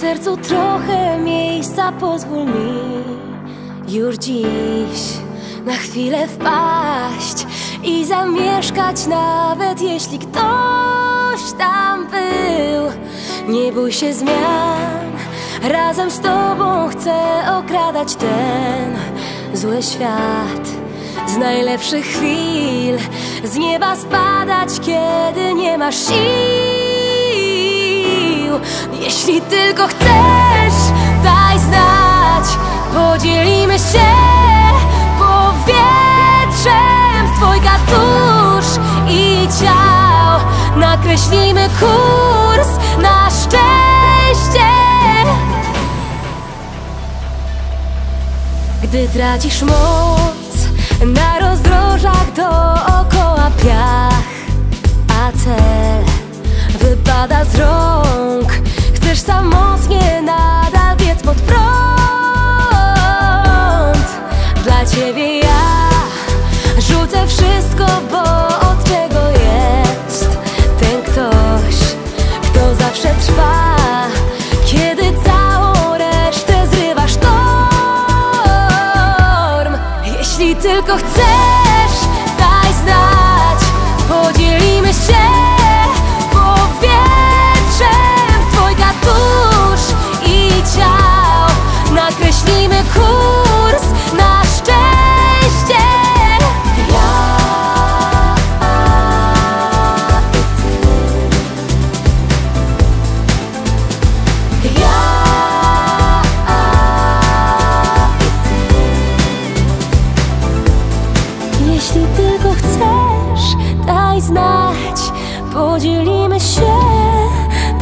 sercu trochę miejsca pozwól mi już dziś na chwilę wpaść i zamieszkać nawet jeśli ktoś tam był. Nie bój się zmian, razem z tobą chcę okradać ten zły świat. Z najlepszych chwil z nieba spadać, kiedy nie masz sił. Jeśli tylko chcesz, daj znać, podzielimy się powietrzem z dwojga dusz i ciał. Nakreślimy kurs na szczęście. Gdy tracisz moc na rozdrożach dookoła samotnie nadal biec pod prąd. Dla ciebie ja rzucę wszystko, bo od czego jest ten ktoś, kto zawsze trwa, kiedy całą resztę zrywasz torm. Jeśli tylko chcesz, podzielimy się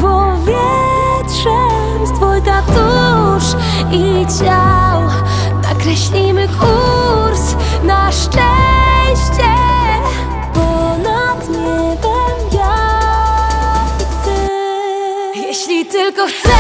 powietrzem z dwojga dusz i ciał. Nakreślimy kurs na szczęście ponad niebem ja i ty. Jeśli tylko chcesz.